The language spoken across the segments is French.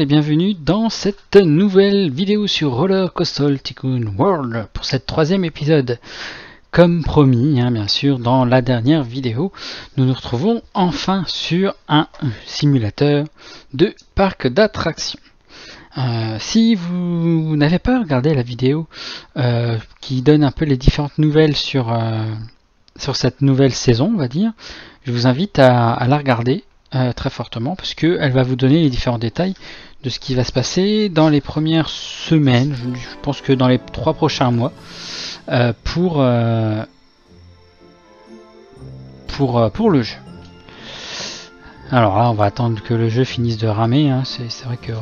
et bienvenue dans cette nouvelle vidéo sur Roller Coaster Tycoon World pour cette troisième épisode. Comme promis, hein, bien sûr, dans la dernière vidéo, nous nous retrouvons enfin sur un simulateur de parc d'attractions. Euh, si vous n'avez pas regardé la vidéo euh, qui donne un peu les différentes nouvelles sur, euh, sur cette nouvelle saison, on va dire, je vous invite à, la regarder très fortement parce va vous donner les différents détails de ce qui va se passer dans les premières semaines, je, pense que dans les trois prochains mois, euh, pour, euh, pour, euh, pour le jeu. Alors là, on va attendre que le jeu finisse de ramer. Hein. C'est vrai que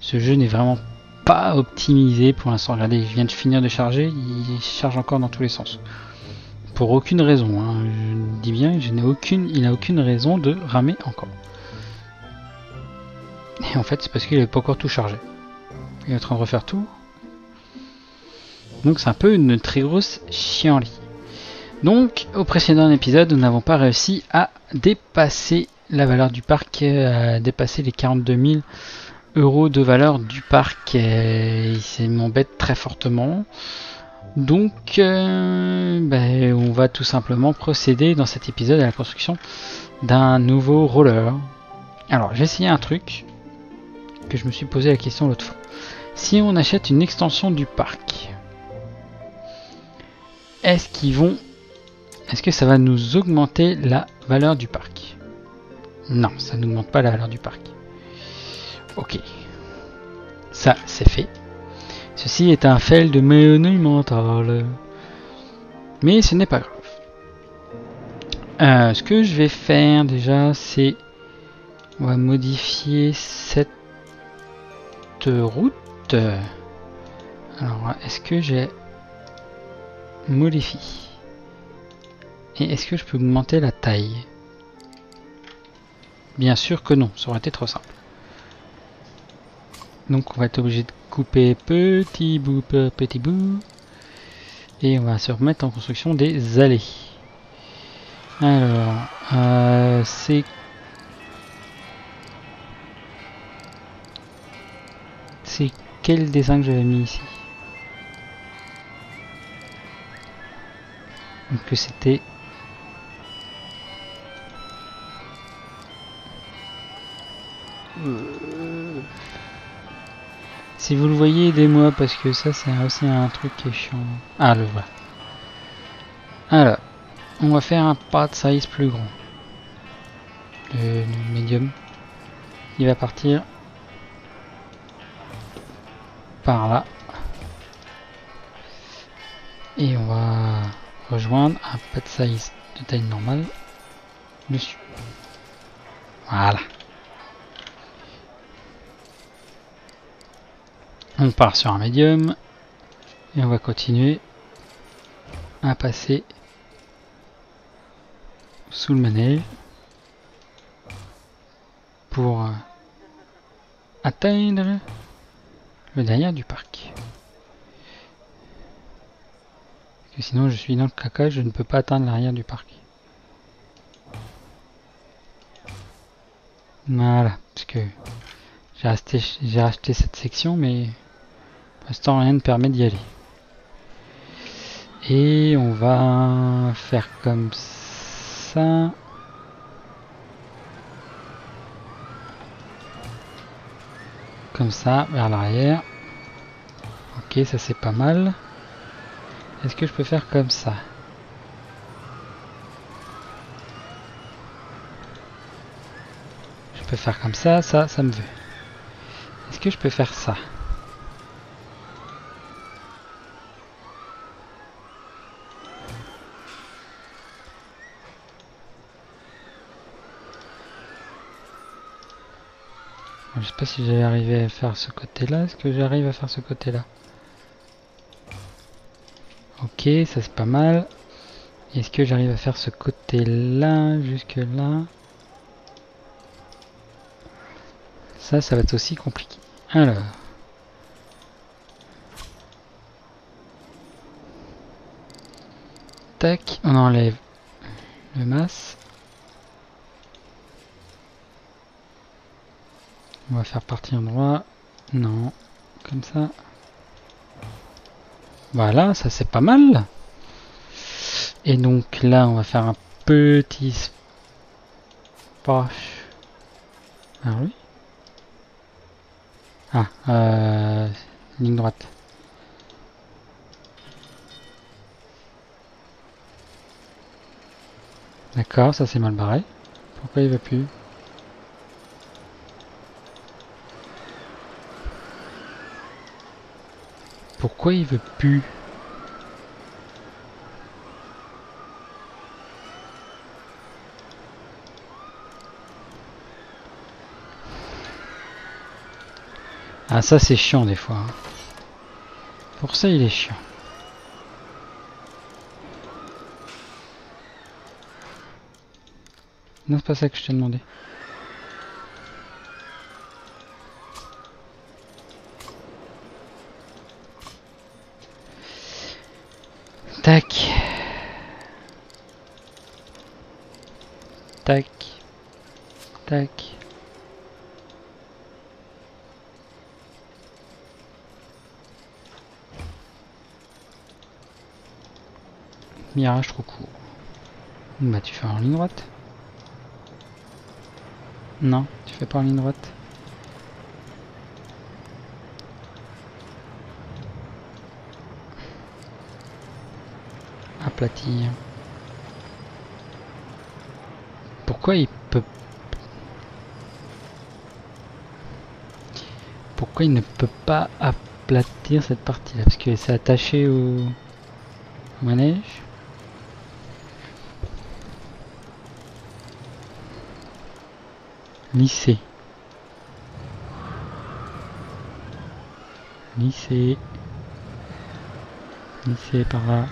ce jeu n'est vraiment pas optimisé pour l'instant. Regardez, je viens de finir de charger, il charge encore dans tous les sens pour aucune raison. Hein. Je dis bien, je aucune, il n'a aucune raison de ramer encore. Et en fait, c'est parce qu'il n'est pas encore tout chargé. Il est en train de refaire tout. Donc c'est un peu une très grosse chienlit. Donc au précédent épisode, nous n'avons pas réussi à dépasser la valeur du parc, euh, à dépasser les 42 000 euros de valeur du parc. Il m'embête très fortement. Donc, euh, ben, on va tout simplement procéder dans cet épisode à la construction d'un nouveau roller. Alors, j'ai essayé un truc que je me suis posé la question l'autre fois. Si on achète une extension du parc, est-ce qu'ils vont, est-ce que ça va nous augmenter la valeur du parc? Non, ça n'augmente pas la valeur du parc. Ok, ça c'est fait. Ceci est un fail de monumental. Mais ce n'est pas grave. Euh, ce que je vais faire déjà, c'est... On va modifier cette route. Alors, est-ce que j'ai... Modifie. Et est-ce que je peux augmenter la taille? Bien sûr que non, ça aurait été trop simple. Donc on va être obligé de couper petit bout petit bout. Et on va se remettre en construction des allées. Alors, euh, c'est... quel dessin que j'avais mis ici Donc que c'était... Euh... Si vous le voyez, aidez-moi parce que ça c'est aussi un truc qui est chiant. Ah, le voilà. Alors, on va faire un de size plus grand. Le médium. Il va partir par là. Et on va rejoindre un pas de size de taille normale dessus. Voilà. On part sur un médium et on va continuer à passer sous le manège pour atteindre le derrière du parc. Que sinon je suis dans le caca, je ne peux pas atteindre l'arrière du parc. Voilà, parce que j'ai acheté, j'ai acheté cette section mais pour l'instant, rien ne permet d'y aller. Et on va faire comme ça. Comme ça, vers l'arrière. Ok, ça c'est pas mal. Est-ce que je peux faire comme ça? Je peux faire comme ça, ça, ça me veut. Est-ce que je peux faire ça? Je sais pas si j'ai arrivé à faire ce côté-là. Est-ce que j'arrive à faire ce côté-là? Ok, ça c'est pas mal. Est-ce que j'arrive à faire ce côté-là, jusque là Ça, ça va être aussi compliqué. Alors. Tac, on enlève le masque. On va faire partir droit. Non. Comme ça. Voilà, ça c'est pas mal. Et donc là, on va faire un petit splash. Ah oui. Ah, euh, ligne droite. D'accord, ça c'est mal barré. Pourquoi il va plus? Pourquoi il veut plus? Ah ça c'est chiant des fois. Hein. Pour ça il est chiant. Non c'est pas ça que je t'ai demandé. Tac. Tac. Tac. Mirage trop court. Bah tu fais en ligne droite. Non, tu fais pas en ligne droite. Aplatir. Pourquoi il peut... Pourquoi il ne peut pas aplatir cette partie-là Parce que c'est attaché au manège Lycée. Lycée. Lycée par là.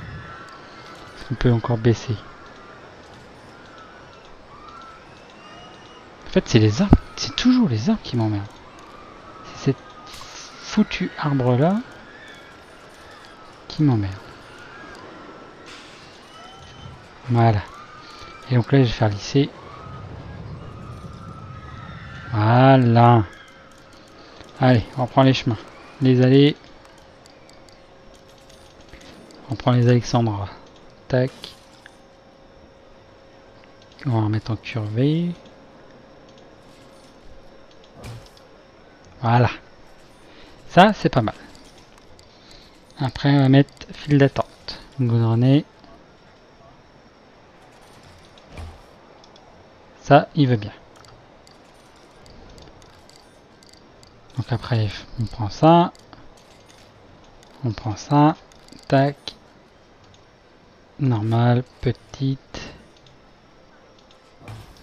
On peut encore baisser? Fait, c'est les arbres. C'est toujours les arbres qui m'emmerdent. C'est cette foutu arbre là qui m'emmerde. Voilà. Et donc là, je vais faire lycée. Voilà. Allez, on reprend les chemins. Les allées. On prend les Alexandres. Tac. On va remettre en curvé. Voilà. Ça, c'est pas mal. Après, on va mettre fil d'attente. Goudronner. Ça, il veut bien. Donc après, on prend ça. On prend ça. Tac. Normal, petite.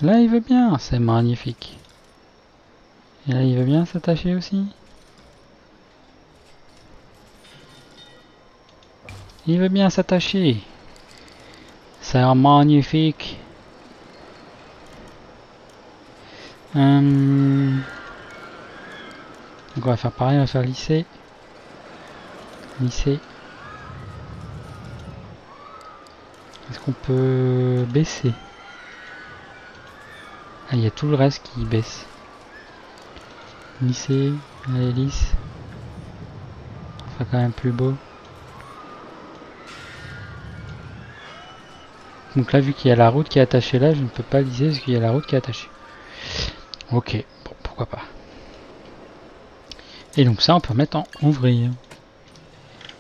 Là, il veut bien. C'est magnifique. Et là, il veut bien s'attacher aussi. Il veut bien s'attacher. C'est magnifique. Hum. Donc on va faire pareil, on va faire lycée. Lycée. Est-ce qu'on peut baisser? Ah, il y a tout le reste qui baisse. Lycée, allez, lisse. Ça quand même plus beau. Donc là, vu qu'il y a la route qui est attachée là, je ne peux pas lisser parce qu'il y a la route qui est attachée. Ok, bon, pourquoi pas. Et donc ça, on peut mettre en ouvrir.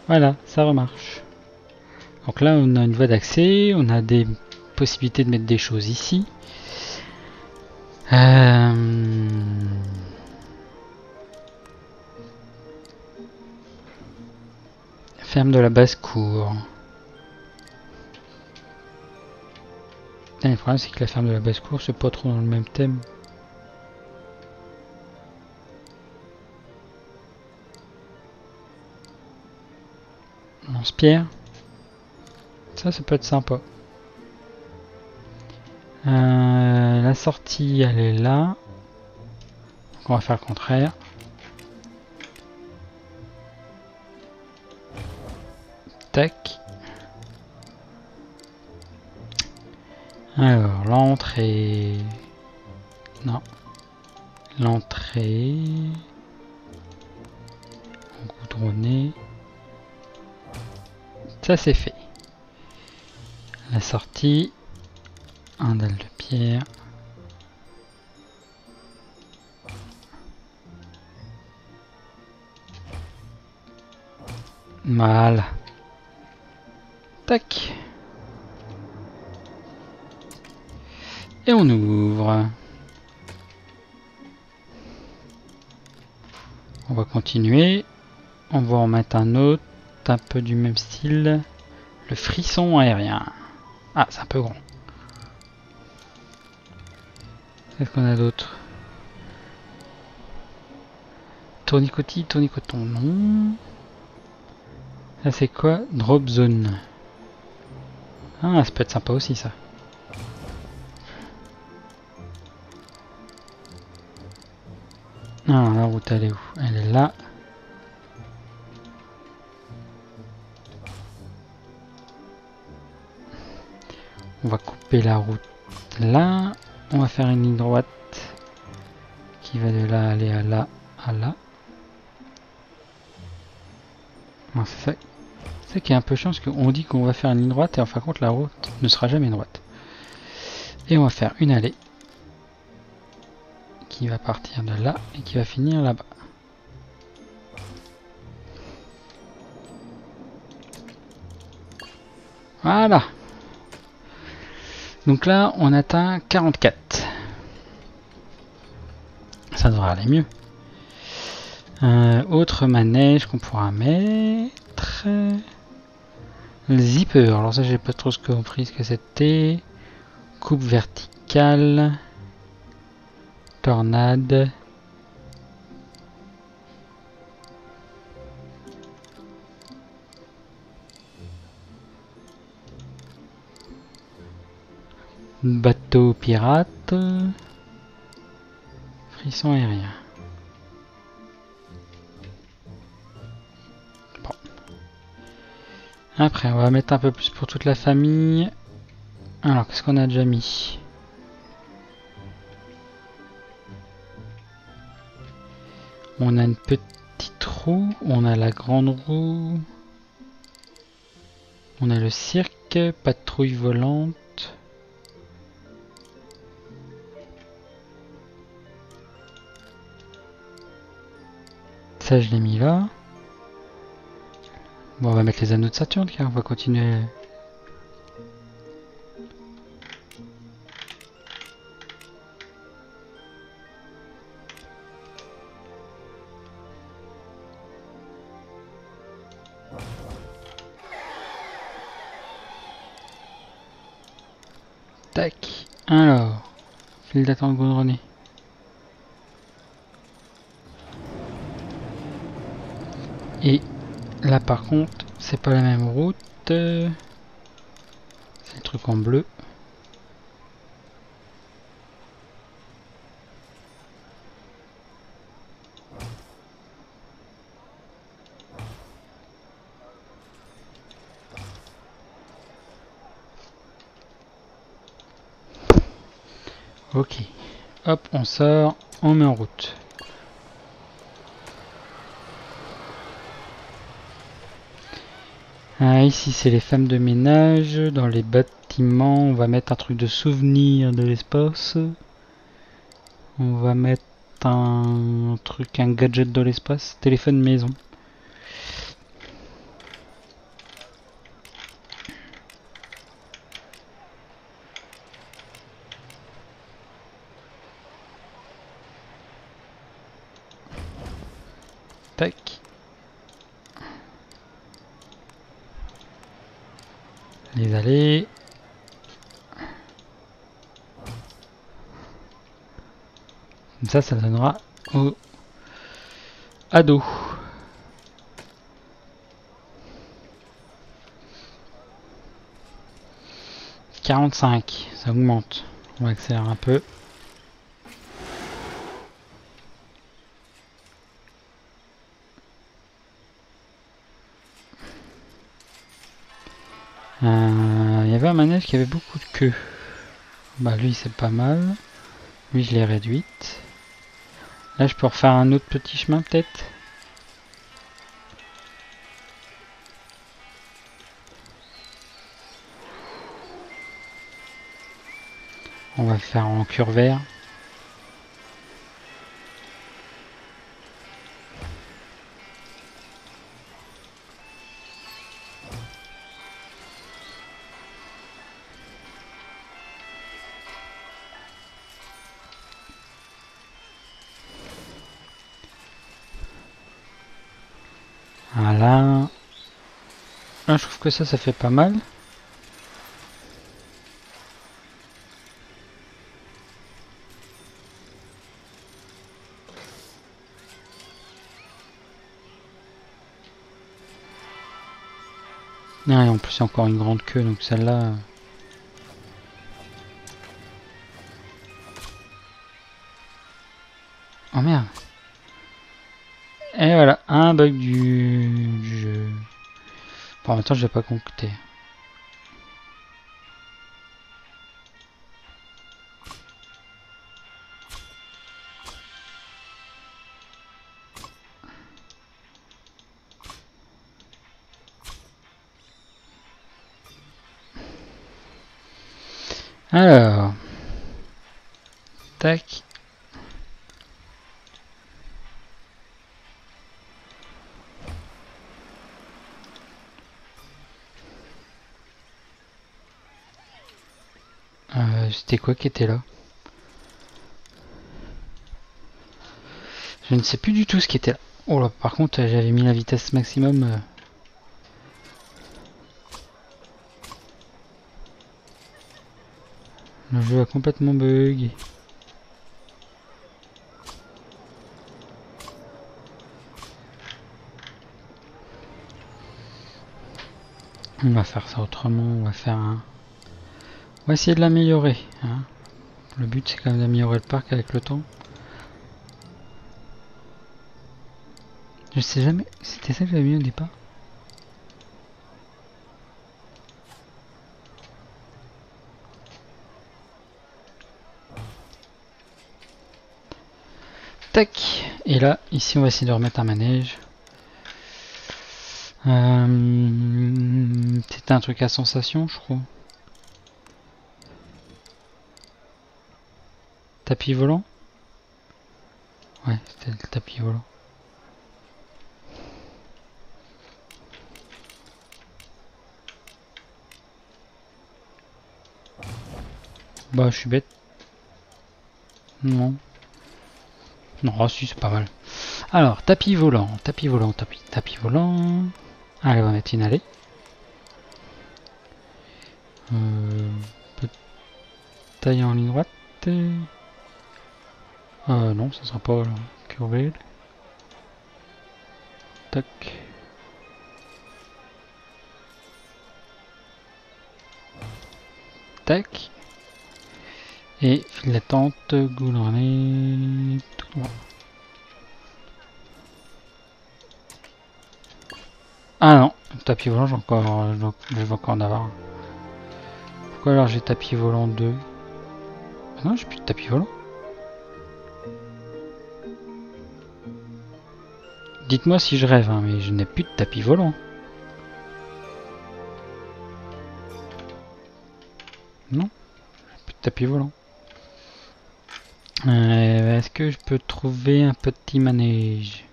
Voilà, ça remarche. Donc là, on a une voie d'accès, on a des possibilités de mettre des choses ici. Euh, ferme de la basse-cour. Le problème, c'est que la ferme de la basse-cour, c'est pas trop dans le même thème. Lance-pierre. Ça, ça peut être sympa. Euh, la sortie, elle est là. on va faire le contraire. Alors, l'entrée... Non. L'entrée. Goudronné. Ça c'est fait. La sortie. Un dalle de pierre. Voilà. Tac. Et on ouvre. On va continuer. On va en mettre un autre, un peu du même style. Le frisson aérien. Ah, c'est un peu grand. Qu'est-ce qu'on a d'autre? Tournicotis, tournicoton, non. Ça c'est quoi? Drop zone. Ah, ça peut être sympa aussi ça. Ah, la route elle est où? Elle est là. On va couper la route là. On va faire une ligne droite qui va de là aller à là à là. c'est ça, c'est qui est un peu chiant parce qu'on dit qu'on va faire une ligne droite et en fin de compte la route ne sera jamais droite. Et on va faire une allée qui va partir de là et qui va finir là-bas. Voilà. Donc là, on atteint 44. Ça devrait aller mieux. Euh, autre manège qu'on pourra mettre. Zipper. Alors ça, j'ai pas trop compris ce que c'était. Coupe verticale. Tornade. Bateau pirate. Frisson aérien. Après, on va mettre un peu plus pour toute la famille. Alors, qu'est-ce qu'on a déjà mis? On a une petite roue, on a la grande roue, on a le cirque, patrouille volante. Ça, je l'ai mis là. Bon, on va mettre les anneaux de Saturne, car on va continuer. Tac. Alors, fil d'attente goudronné. Et là par contre, c'est pas la même route. C'est le truc en bleu. Ok. Hop, on sort, on met en route. Ah, ici, c'est les femmes de ménage. Dans les bâtiments, on va mettre un truc de souvenir de l'espace. On va mettre un truc, un gadget de l'espace. Téléphone maison. Tac. les allées. Comme ça, ça donnera au ado. « 45, ça augmente. On va accélérer un peu. Euh, il y avait un manège qui avait beaucoup de queue. Bah lui c'est pas mal. Lui je l'ai réduite. Là, je peux refaire un autre petit chemin, peut-être On va faire en cure. Que ça, ça fait pas mal. Ah, et en plus, encore une grande queue, donc celle-là... Oh merde Et voilà, un bug du, en même temps, je vais pas compter. Quoi qui était là Je ne sais plus du tout ce qui était là. Oh là, par contre, j'avais mis la vitesse maximum. Euh. Le jeu a complètement bug. On va faire ça autrement, on va faire un... On va essayer de l'améliorer. Hein. Le but c'est quand même d'améliorer le parc avec le temps. Je sais jamais... C'était ça que j'avais mis au départ Et là, ici, on va essayer de remettre un manège. Euh, C'était un truc à sensation, je crois. Tapis volant? Ouais, c'était le tapis volant. Bah, je suis bête. Non. Non, si, c'est pas mal. Alors, tapis volant, tapis volant, tapis, tapis volant. Allez, on va mettre une allée. Taille en ligne droite. Euh, non, ça sera pas curvé. Tac. Tac. Et fil d'attente, goulonné, tout droit. Ah non, tapis volant, j'ai encore, je vais encore en avoir. Pourquoi alors j'ai tapis volant 2 ah Non, j'ai plus de tapis volant. Dites-moi si je rêve, hein, mais je n'ai plus de tapis volant. Non, plus de tapis volant. Euh, est-ce que je peux trouver un petit manège?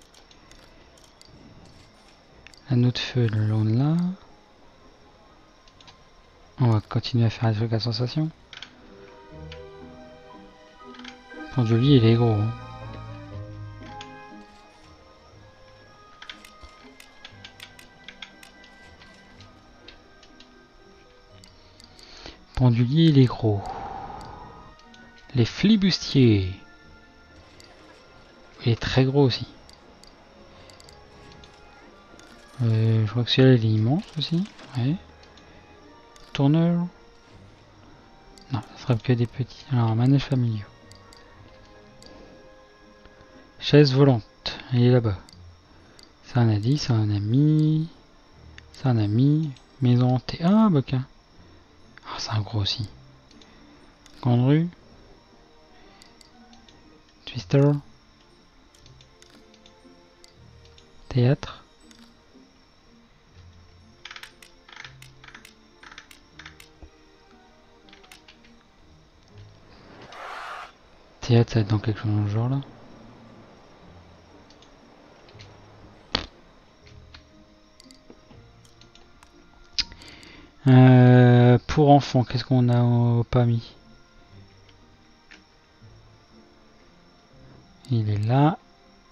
Un autre feu le long de là. On va continuer à faire des trucs à sensation. Pendule, il est gros. Hein. Pendulier, il est gros. Les flibustiers. Il est très gros aussi. Euh, je crois que celui-là il est immense aussi. Ouais. Tourneur. Non, ça sera que des petits. Alors, manège familiaux. Chaise volante. Il est là-bas. Ça en a dit, ça. Ça. Maison hantée. Ah, Ah, c'est un gros aussi. Grande rue. Twister. Théâtre. Théâtre, ça va être dans quelque chose dans genre là. Euh, pour enfants, qu'est-ce qu'on a pas mis Il est là.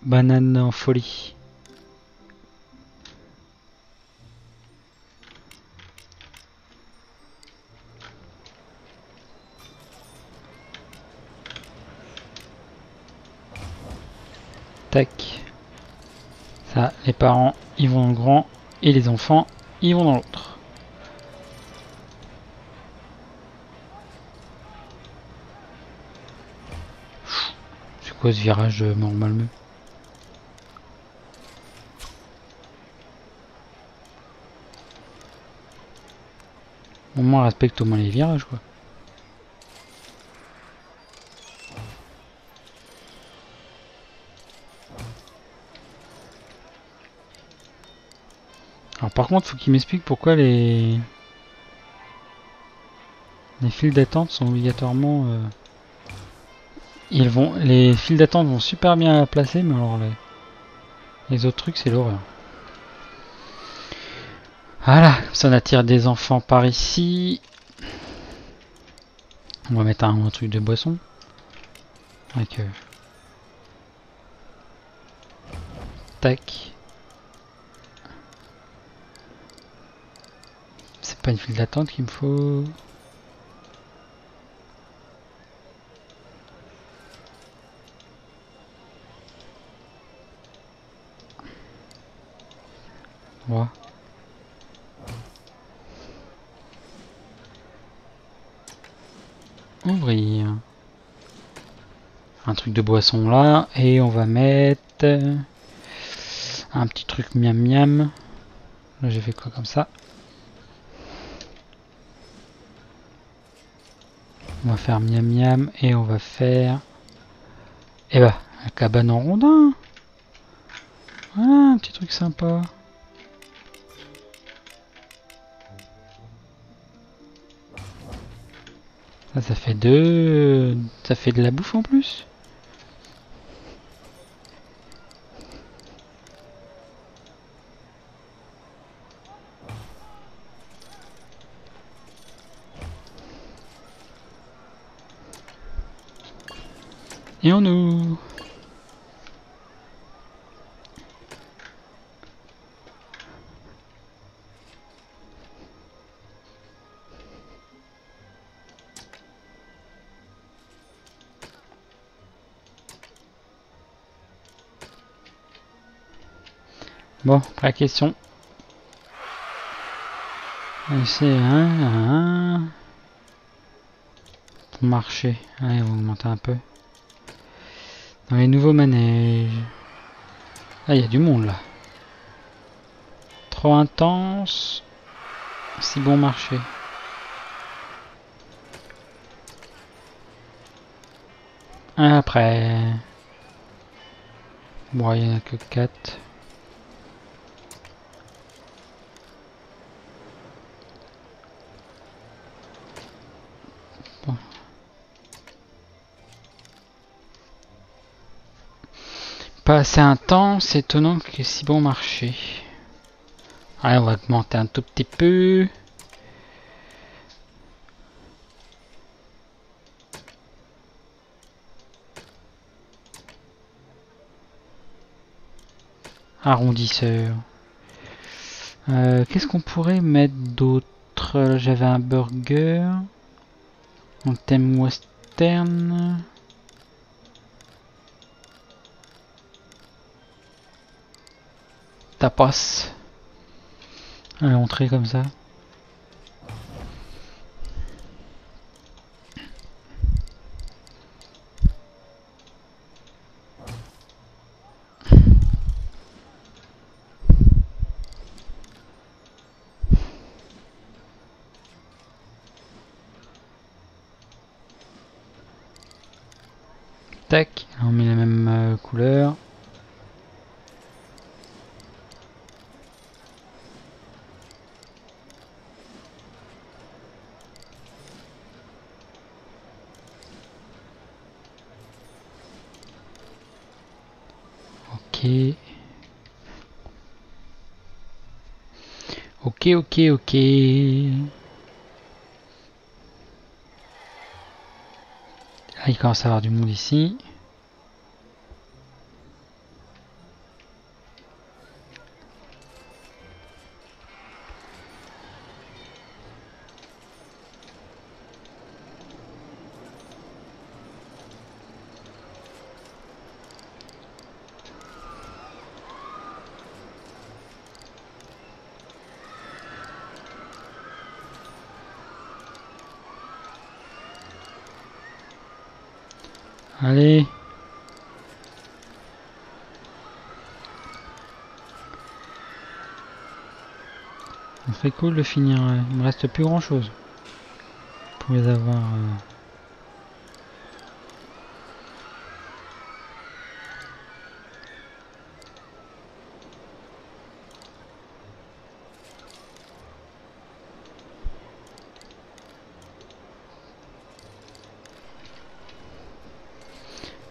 Banane en folie. Tac. Ça, les parents, ils vont dans le grand et les enfants, ils vont dans l'autre. C'est ce virage euh, normalement Au moins respecte au moins les virages quoi. Alors par contre, faut qu'il m'explique pourquoi les les files d'attente sont obligatoirement euh, ils vont les files d'attente vont super bien placer mais alors les, les autres trucs c'est l'horreur. Voilà, ça attire des enfants par ici. On va mettre un, truc de boisson. Avec euh, Tac. C'est pas une file d'attente qu'il me faut. Voilà. Ouvrir. Un truc de boisson là. Et on va mettre un petit truc miam miam. Là j'ai fait quoi comme ça? On va faire miam miam et on va faire... Eh bah, un cabane en rondin. Voilà, un petit truc sympa. Ça, ça fait deux... Ça fait de la bouffe en plus. Et on nous Bon, la question. C'est un, un pour marcher. Allez, on va augmenter un peu. Dans les nouveaux manèges. Ah, il y a du monde là. Trop intense. Si bon marché. Après. Bon, il n'y en a que 4. Pas assez intense, c'est étonnant que si bon marché. Allez, on va augmenter un tout petit peu. Arrondisseur. Euh, qu'est-ce qu'on pourrait mettre d'autre? J'avais un burger. Un thème western. Passe à l'entrée comme ça. Tac, on met la même euh, couleur. Ok. Ok, ok. Ah, il commence à avoir du monde ici. Allez. Ça serait cool de finir. Il me reste plus grand chose. Pour les avoir. euh.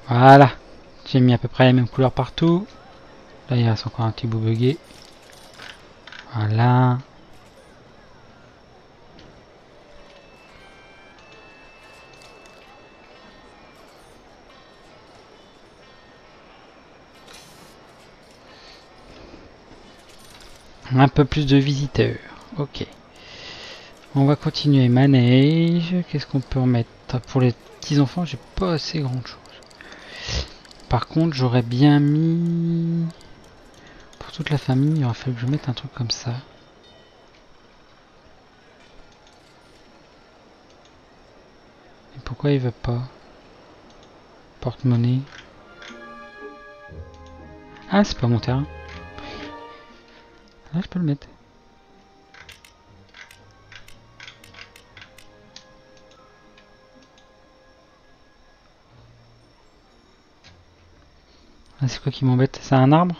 Voilà. J'ai mis à peu près les mêmes couleurs partout. Là, il reste encore un petit bout bugué. Voilà. Un peu plus de visiteurs. Ok. On va continuer. Manège. Qu'est-ce qu'on peut en mettre Pour les petits enfants, j'ai pas assez grand chose. Par contre, j'aurais bien mis... Pour toute la famille, il aurait fallu que je mette un truc comme ça. Et pourquoi il veut pas Porte-monnaie. Ah, c'est pas mon terrain. Là, je peux le mettre. Ah, c'est quoi qui m'embête? C'est un arbre?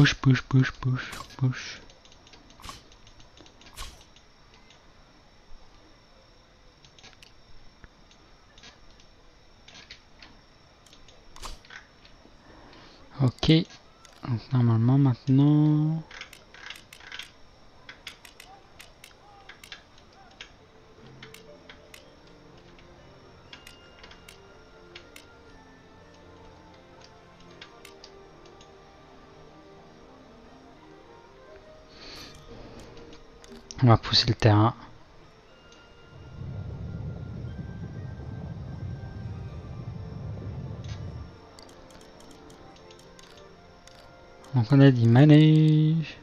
Пуш, пуш, пуш, пуш, пуш. On va pousser le terrain. Donc on a dit manège.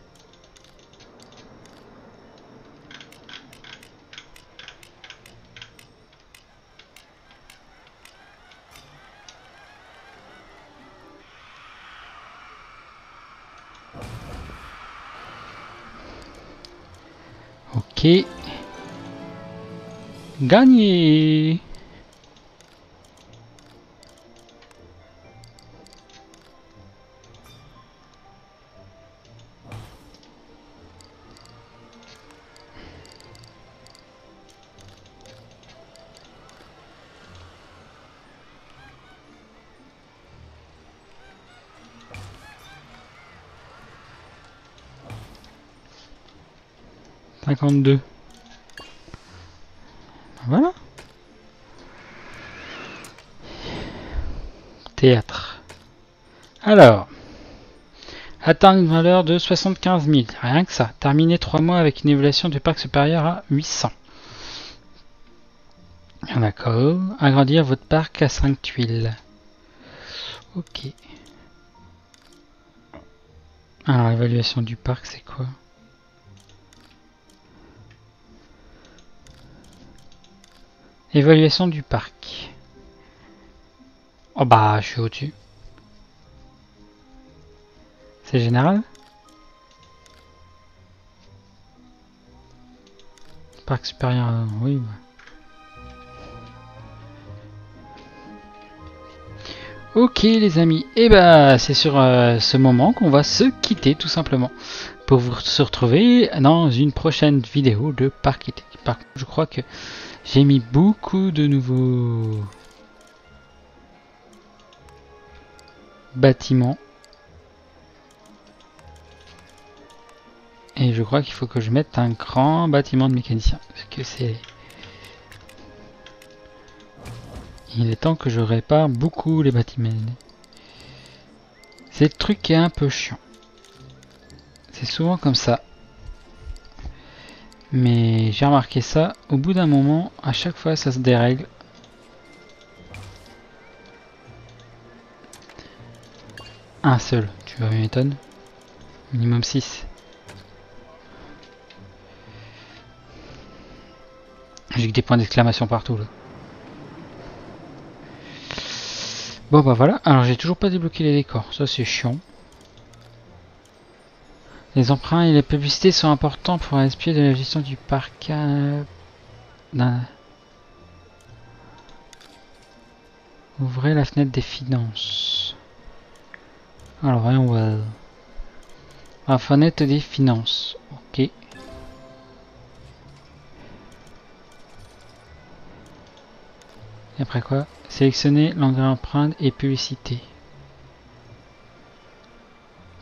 ガニー。Voilà. Théâtre. Alors. atteindre une valeur de 75 000. Rien que ça. Terminé 3 mois avec une évaluation du parc supérieur à 800. D'accord. Agrandir votre parc à 5 tuiles. Ok. Alors, l'évaluation du parc, c'est quoi? Évaluation du parc. Oh bah, je suis au-dessus. C'est général? Parc supérieur, oui. Ok les amis, et eh bah c'est sur euh, ce moment qu'on va se quitter tout simplement pour vous se retrouver dans une prochaine vidéo de Parc Je crois que j'ai mis beaucoup de nouveaux bâtiments. Et je crois qu'il faut que je mette un grand bâtiment de mécanicien. Parce que c'est... Il est temps que je répare beaucoup les bâtiments. C'est le truc qui est un peu chiant. C'est souvent comme ça. Mais j'ai remarqué ça, au bout d'un moment, à chaque fois ça se dérègle. Un seul, tu vois, m'étonne. Minimum 6. J'ai que des points d'exclamation partout là. Bon bah voilà, alors j'ai toujours pas débloqué les décors, ça c'est chiant. Les emprunts et les publicités sont importants pour l'inspirer de la gestion du parc. Euh, Ouvrez la fenêtre des finances. Alors voyons. La fenêtre des finances. Ok. Et après quoi? Sélectionnez l'engrais empreinte et publicité.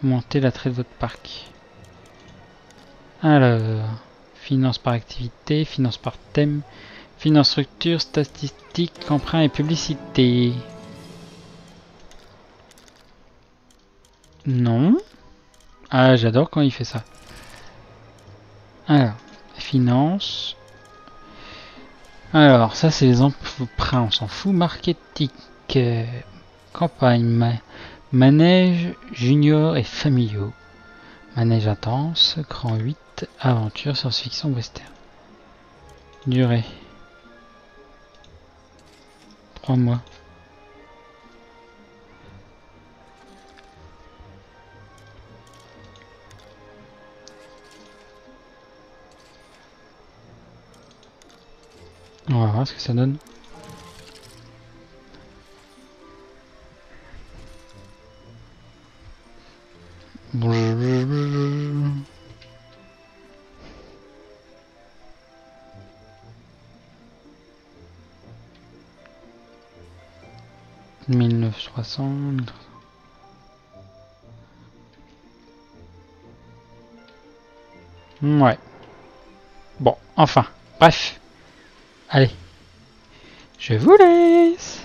Montez l'attrait de votre parc. Alors, finance par activité, finance par thème, finance structure, statistique, emprunt et publicité. Non. Ah, j'adore quand il fait ça. Alors, finance. Alors, ça c'est les emprunts, on s'en fout. Marketing, campagne, manège, junior et familiaux. Manège intense, cran 8 aventure, science-fiction, western. Durée. 3 mois. On va voir ce que ça donne. Bonjour. 1960. Ouais. Bon, enfin. Bref. Allez. Je vous laisse.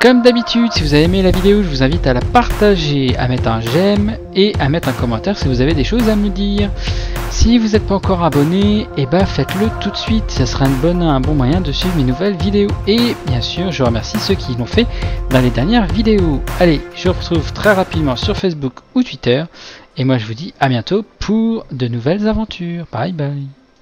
Comme d'habitude, si vous avez aimé la vidéo, je vous invite à la partager, à mettre un j'aime et à mettre un commentaire si vous avez des choses à me dire. Si vous n'êtes pas encore abonné, et eh ben faites-le tout de suite, ça sera une bonne, un bon moyen de suivre mes nouvelles vidéos. Et bien sûr, je remercie ceux qui l'ont fait dans les dernières vidéos. Allez, je vous retrouve très rapidement sur Facebook ou Twitter. Et moi je vous dis à bientôt pour de nouvelles aventures. Bye bye